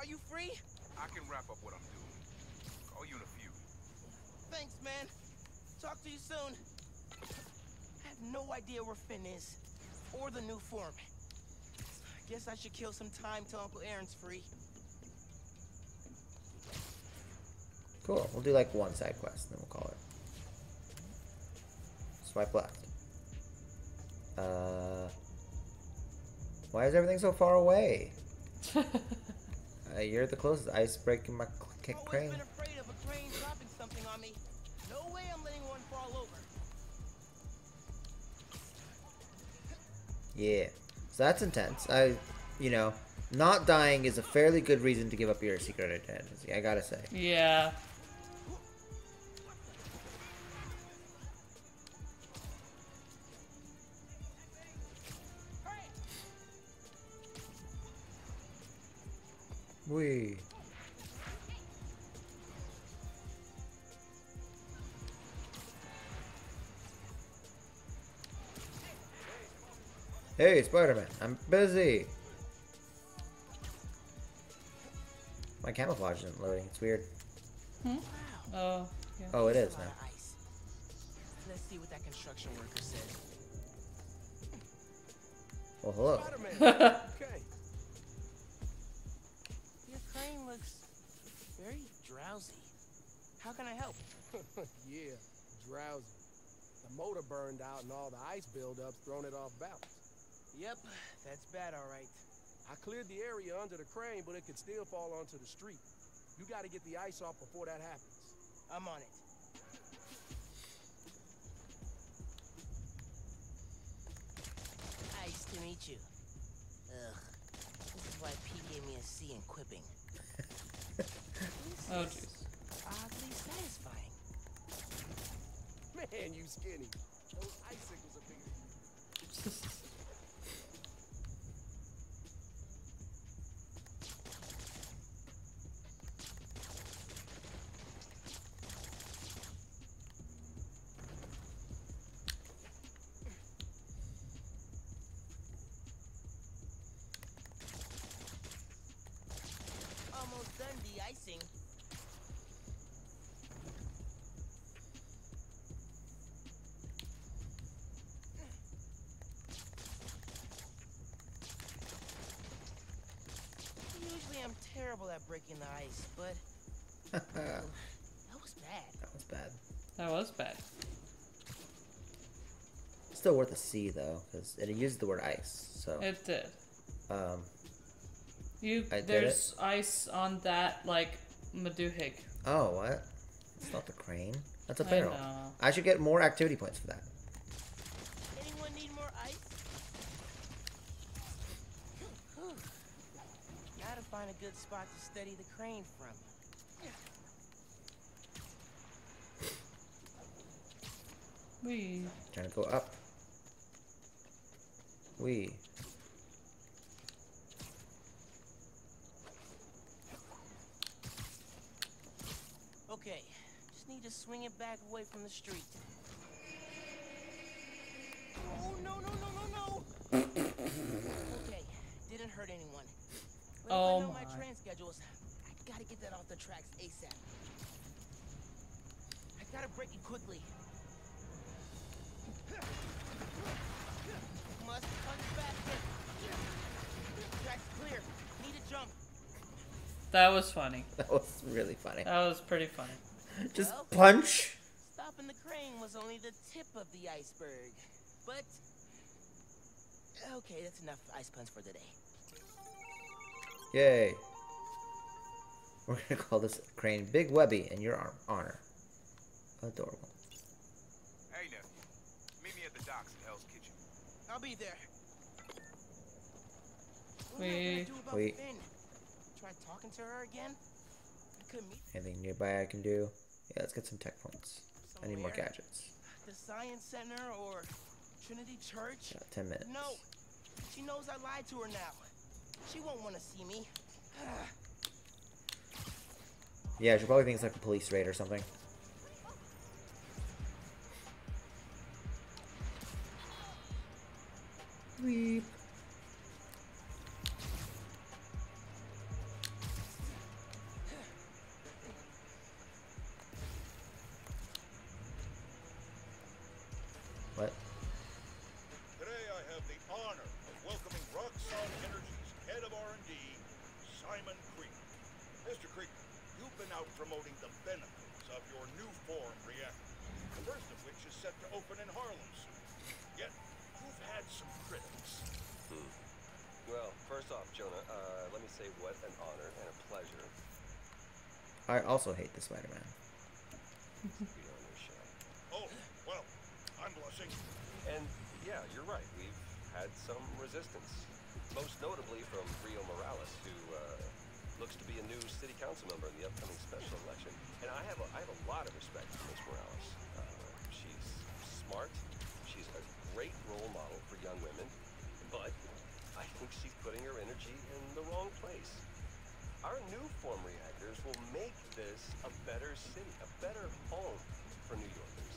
Are you free? I can wrap up what I'm doing. Call you in a few. Thanks, man. Talk to you soon. I have no idea where Phin is. Or the Nuform. Guess I should kill some time till Uncle Aaron's free. Cool. We'll do like one side quest, and then we'll call it. Swipe left. Uh, why is everything so far away? Uh, you're the closest. Ice breaking my kick crane. been afraid of a crane dropping something on me. No way I'm letting one fall over. Yeah. So that's intense. I, you know, not dying is a fairly good reason to give up your secret identity. I gotta say. Yeah. Hey, Spider-Man, I'm busy. My camouflage isn't loading. It's weird. Hmm? Oh, yeah. Oh, it is now. Let's see what that construction worker says. Well, hello. Okay. Your crane looks very drowsy. How can I help? yeah, drowsy. The motor burned out and all the ice buildups thrown it off balance. Yep, that's bad, all right. I cleared the area under the crane, but it could still fall onto the street. You gotta get the ice off before that happens. I'm on it. Nice to meet you. Ugh. This is why P gave me a C in quipping. Oh, jeez. Oddly satisfying. Man, you skinny. Those icicles are bigger than you. Almost done de-icing. Usually I'm terrible at breaking the ice, but that that was bad. That was bad. That was bad. Still worth a C though, because it uses the word ice. So, It did. um, You I did there's ice on that like Maduhig. oh what? It's not the crane. That's a barrel. know. I should get more activity points for that. Anyone need more ice? Gotta find a good spot to steady the crane from. We Trying to go up. We. Okay, just need to swing it back away from the street. Oh no no no no no! okay, didn't hurt anyone. But Oh if I know oh my my. train schedules, I gotta get that off the tracks ASAP. I gotta break it quickly. Must punch faster. Tracks clear. Need a jump. that was funny. That was really funny. That was pretty funny. Just Well- punch. Stopping the crane was only the tip of the iceberg. But okay, that's enough ice puns for today. Yay. We're gonna call this crane Big Webby in your ar- honor. Adorable. Hey, nephew. Meet me at the docks at Hell's Kitchen. I'll be there. What am I We- gonna do about we- Phin? Try talking to her again? I couldn't meet Anything nearby I can do? Yeah, let's get some tech points. some I need more gadgets. The Science Center or Trinity Church? Yeah, ten minutes. No. She knows I lied to her now. She won't want to see me. Yeah, she probably thinks like a police raid or something. Weep. Out promoting the benefits of your new form reactor, the first of which is set to open in Harlem soon. Yet, you've had some critics. Hmm. Well, first off, Jonah, uh, let me say what an honor and a pleasure I also hate the Spider-Man. to be on your show. Oh, well, I'm blushing. And yeah, you're right. We've had some resistance, most notably from Rio Morales, who uh, looks to be a new city council member in the upcoming special election. And I have a, I have a lot of respect for Miss Morales. Uh, she's smart. She's a great role model for young women, but I think she's putting her energy in the wrong place. Our new form reactors will make this a better city, a better home for New Yorkers.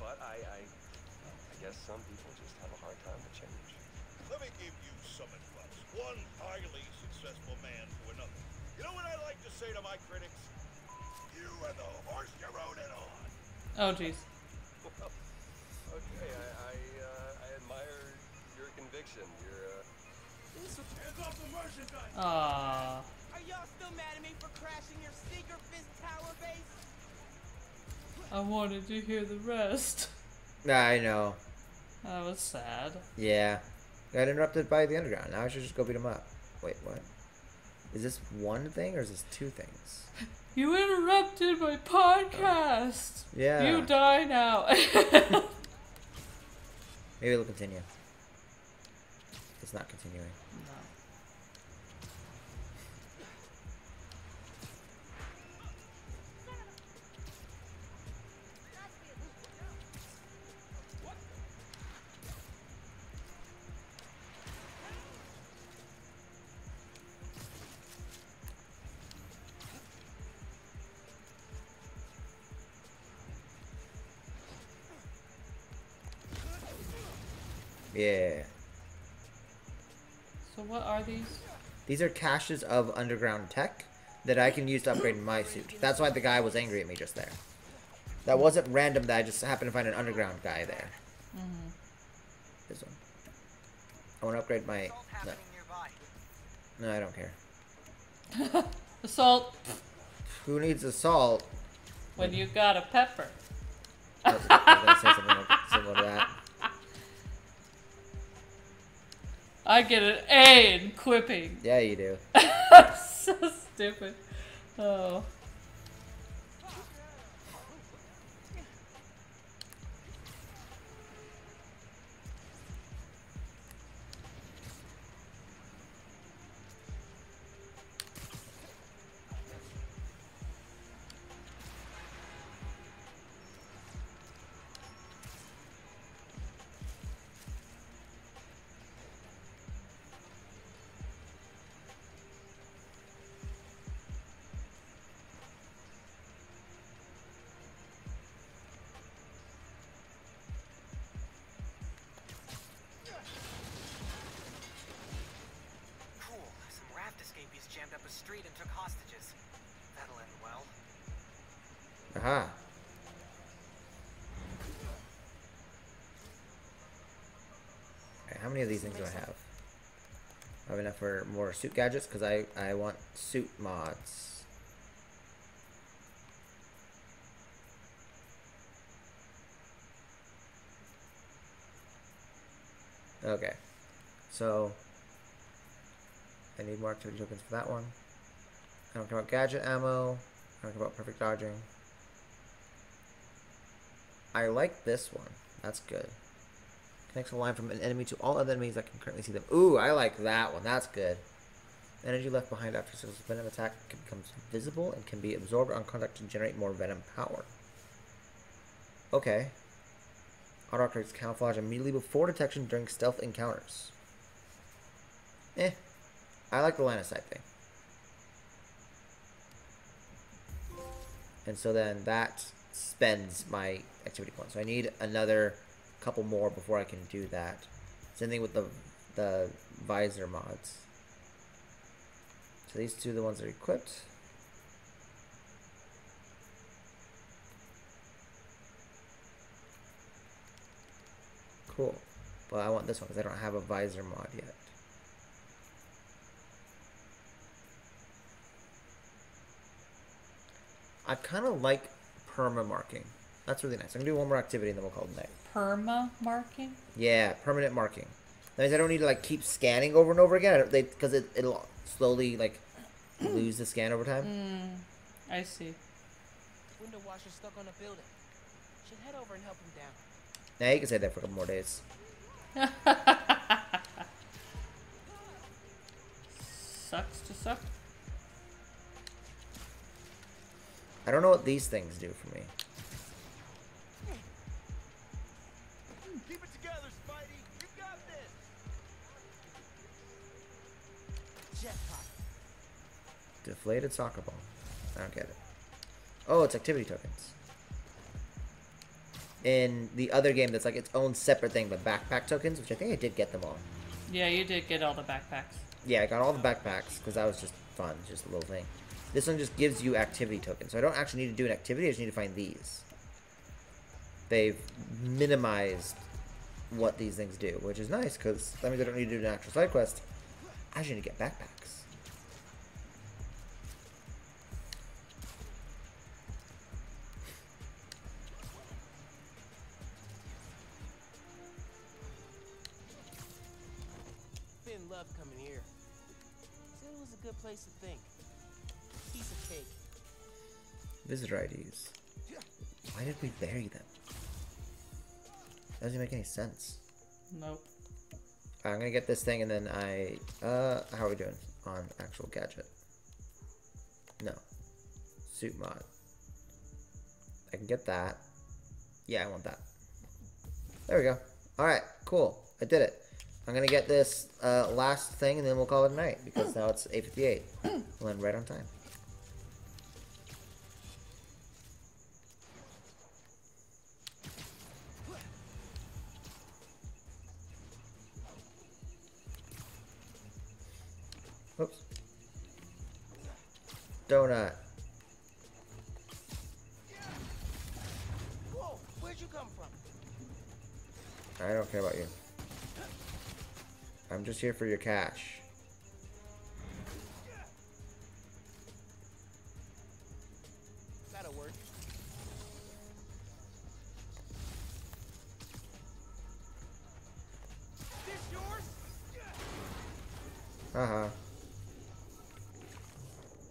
But I, I, I guess some people just have a hard time to change. Let me give you some advice. One highly successful man to another. You know what I like to say to my critics? You are the horse you rode it on. Oh jeez. Well, okay, I, I, uh, I admire your conviction. Your, uh, Hands off the merchandise! Aww. Are y'all still mad at me for crashing your secret Fisk tower base? I wanted to hear the rest. I know. That was sad. Yeah. Got interrupted by the underground. Now I should just go beat him up. Wait, what? Is this one thing or is this two things? You interrupted my podcast. Oh. Yeah. You die now. Maybe it'll continue. It's not continuing. Yeah. so what are these? These are caches of underground tech that I can use to upgrade my suit. That's why the guy was angry at me just there. That wasn't random that I just happened to find an underground guy there. Mm-hmm. This one. I want to upgrade my... No, no, I don't care. Assault Who needs assault? when you got a pepper. I was, I was I get an A in quipping. Yeah, you do. so stupid. Oh. Street and took hostages. That'll end well. Aha. How many of these things do I have? I have enough for more suit gadgets because I, I want suit mods. Okay. So, I need more activity tokens for that one. Care about gadget ammo. Care about perfect dodging. I like this one. That's good. Connects a line from an enemy to all other enemies that can currently see them. Ooh, I like that one. That's good. Energy left behind after a venom attack becomes visible and can be absorbed on contact to generate more venom power. Okay. Auto activates camouflage immediately before detection during stealth encounters. Eh. I like the line of sight thing. And so then that spends my activity points. So I need another couple more before I can do that. Same thing with the the visor mods. So these two are the ones that are equipped. Cool. But I want this one because I don't have a visor mod yet. I kind of like perma marking. That's really nice. I'm gonna do one more activity and then we'll call it a night. Perma marking? Yeah, permanent marking. That means I don't need to like keep scanning over and over again. Because it, it'll slowly like lose the scan over time. Hmm. I see. Window washer stuck on a building. Should head over and help him down. Now you can say that for a couple more days. Sucks to suck. I don't know what these things do for me. Keep it together, Spidey. You got this. Jetpack. Deflated soccer ball. I don't get it. Oh, it's activity tokens. In the other game, that's like its own separate thing, but backpack tokens, which I think I did get them all. Yeah, you did get all the backpacks. Yeah, I got all the backpacks because that was just fun, just a little thing. This one just gives you activity tokens, so I don't actually need to do an activity. I just need to find these. They've minimized what these things do, which is nice because that means I don't need to do an actual side quest. I just need to get backpacks. Phin loved coming here. Said it was a good place to think. Piece of cake. Visitor IDs. Why did we bury them? That Doesn't make any sense. Nope. I'm gonna get this thing and then I uh how are we doing on actual gadget? No. Suit mod. I can get that. Yeah, I want that. There we go. Alright, cool. I did it. I'm gonna get this uh, last thing and then we'll call it a night because now it's 8.58. We'll end right on time. Oops. Donut. Whoa, where'd you come from? I don't care about you. I'm just here for your cash.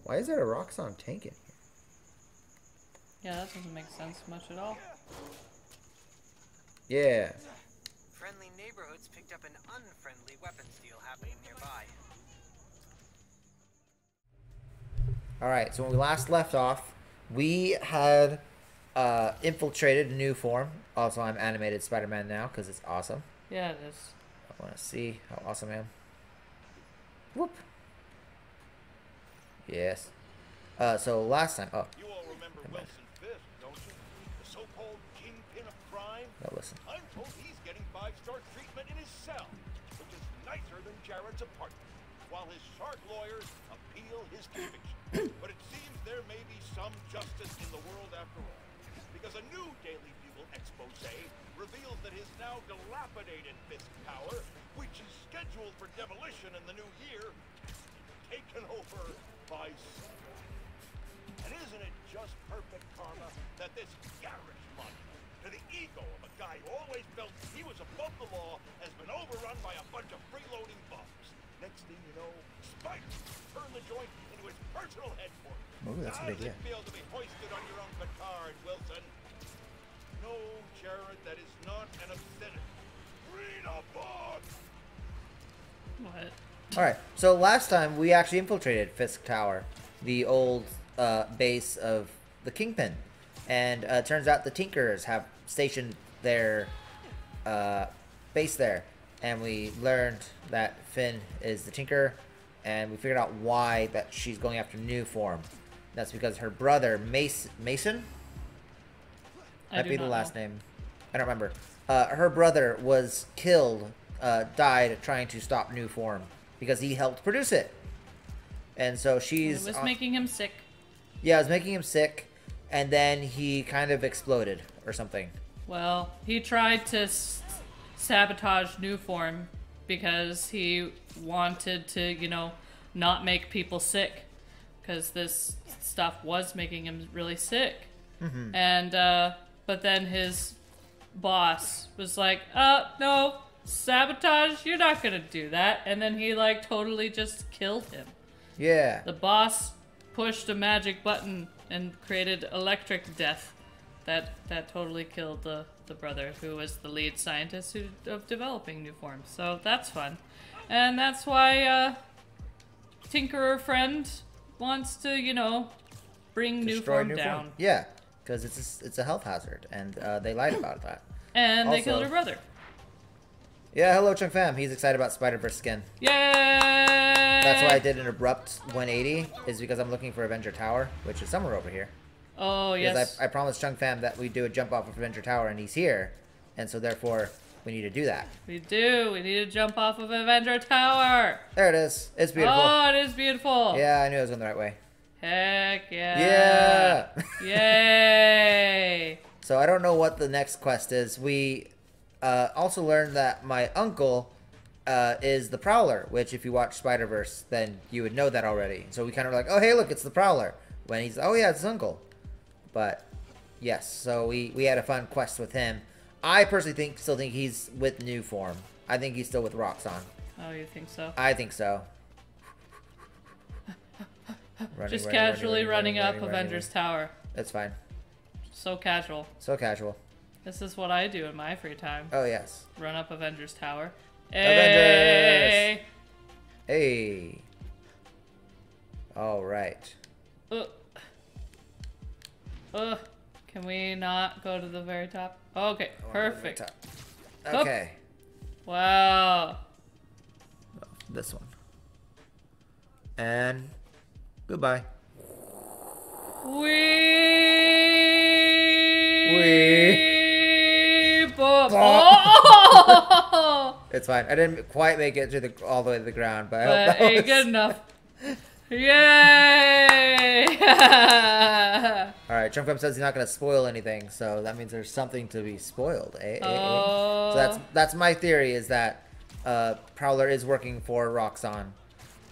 Why is there a Roxxon tank in here? Yeah, that doesn't make sense much at all. Yeah. Friendly neighborhoods picked up an unfriendly weapons deal happening nearby. Alright, so when we last left off, we had uh, infiltrated a Nuform. Also, I'm animated Spider Man now because it's awesome. Yeah, it is. I want to see how awesome I am. Whoop. Yes. Uh, so last time. Oh, You all remember. Wilson Fisk, don't you? The so-called kingpin of crime? no, listen. I'm told he's getting five-star treatment in his cell, which is nicer than Jared's apartment, while his shark lawyers appeal his conviction. but it seems there may be some justice in the world after all, because a new Daily Bugle expose reveals that his now dilapidated Fisk Tower, which is scheduled for demolition in the new year, taken over by. And isn't it just perfect karma that this garish monument to the ego of a guy who always felt he was above the law has been overrun by a bunch of freeloading bums? Next thing you know, Spider turned the joint into his personal headquarters. Ooh, that's How does idea. it feel to be hoisted on your own petard, Wilson? No, Jared, that is not an obscenity. Read a book! What? Alright, so last time we actually infiltrated Fisk Tower, the old uh, base of the Kingpin. And uh, turns out the Tinkers have stationed their uh, base there. And we learned that Phin is the Tinker. And we figured out why that she's going after Nuform. That's because her brother, Mace, Mason? I do be the last know. name. I don't remember. Uh, her brother was killed, uh, died trying to stop Nuform because he helped produce it. And so It she's was on- making him sick. yeah, it was making him sick, and then he kind of exploded or something. Well, he tried to s- sabotage Nuform because he wanted to, you know, not make people sick because this stuff was making him really sick. And uh but then his boss was like, "Uh, no, sabotage, you're not going to do that." And then he like totally just killed him. Yeah. The boss pushed a magic button and created electric death. That that totally killed the, the brother who was the lead scientist who, of developing Nuforms. So that's fun. And that's why uh, Tinkerer friend wants to, you know, bring Nuform new down. form. Yeah, because it's a, it's a health hazard, and uh, they lied about that. And they killed her brother. Yeah, hello, Chung Fam. He's excited about Spider Verse skin. Yay! That's why I did an abrupt 180, is because I'm looking for Avenger Tower, which is somewhere over here. Oh, Because yes. I, I promised Chung Fam that we do a jump off of Avenger Tower, and he's here, and so therefore we need to do that. we do. We need to jump off of Avenger Tower. There it is. It's beautiful. Oh, it is beautiful. Yeah, I knew I was going the right way. Heck yeah. Yeah. Yay. So I don't know what the next quest is. We uh, also learned that my uncle uh, is the Prowler, which if you watch Spider Verse, then you would know that already. So we kind of were like, oh hey, look, it's the Prowler. When he's, oh yeah, it's his uncle. But yes, so we we had a fun quest with him. I personally think, still think he's with Nuform. I think he's still with Roxxon. Oh, you think so? I think so. Running, Just running, casually running, running, up Avengers. Tower. That's fine. So casual. So casual. This is what I do in my free time. Oh yes. Run up Avengers Tower. Avengers! Hey! Hey. All right. Uh, uh, can we not go to the very top? Okay, perfect. Okay. Wow. This one. And goodbye. We. We. It's fine. I didn't quite make it to the all the way to the ground, but I hope But that was- good enough. Yay! All right, Trump says he's not going to spoil anything, so that means there's something to be spoiled. Eh? eh, eh. Oh. So that's that's my theory is that uh, Prowler is working for Roxxon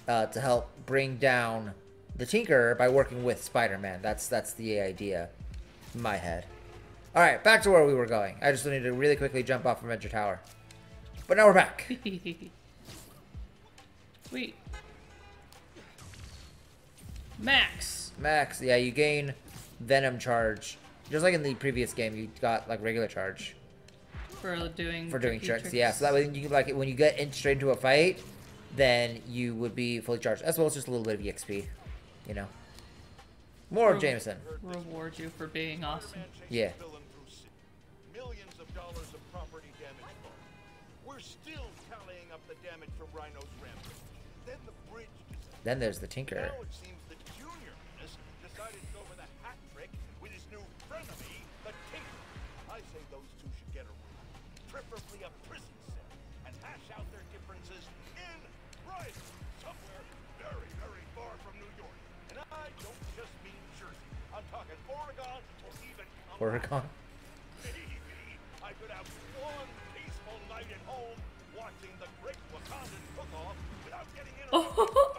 uh, to help bring down the Tinkerer by working with Spider-Man. That's that's the idea in my head. All right, back to where we were going. I just needed to really quickly jump off from Avenger Tower, but now we're back. Sweet. Max. Max, yeah, you gain Venom charge, just like in the previous game. You got like regular charge. For doing for doing tricky tricks. Yeah, so that way you like when you get in straight into a fight, then you would be fully charged. As well as just a little bit of EXP, you know. More of Jameson. reward you for being awesome. Yeah. We're still tallying up the damage from Rhino's rampage. Then the bridge. Then there's the Tinker. Now it seems the Junior Menace decided to go for the hat trick with his new frenemy, the Tinker. I say those two should get a room, preferably a prison cell, and hash out their differences in somewhere very, very far from New York. And I don't just mean Jersey. I'm talking Oregon or even Oregon. Oh.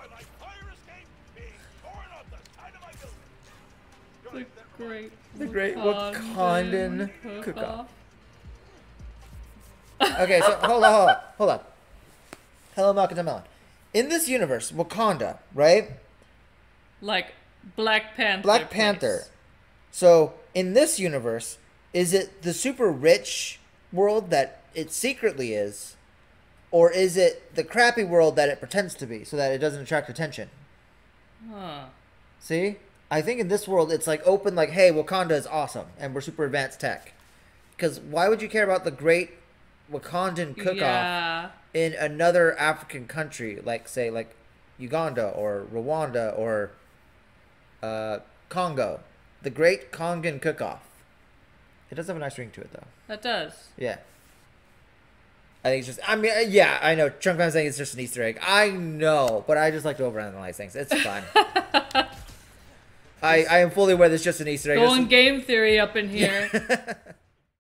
being torn off the side of my building. The great. The great Wakandan Wakandan cook-off. Okay, so hold on, hold on, hold on. Hello, Malcolm Melon. In this universe, Wakanda, right? Like Black Panther. Black Panther. place. So in this universe, is it the super rich world that it secretly is, or is it the crappy world that it pretends to be, so that it doesn't attract attention? Huh. See? I think in this world it's like open, like, hey, Wakanda is awesome and we're super advanced tech. Because why would you care about the great Wakandan cook-off Yeah. in another African country, like say like Uganda or Rwanda or uh, Congo? The Great Kongan Cook-off. It does have a nice ring to it, though. That does. Yeah. I think it's just. I mean, uh, yeah, I know. Chunk I'm saying it's just an Easter egg. I know, but I just like to overanalyze things. It's fun. I I am fully aware this is just an Easter egg. Going This- game theory up in here.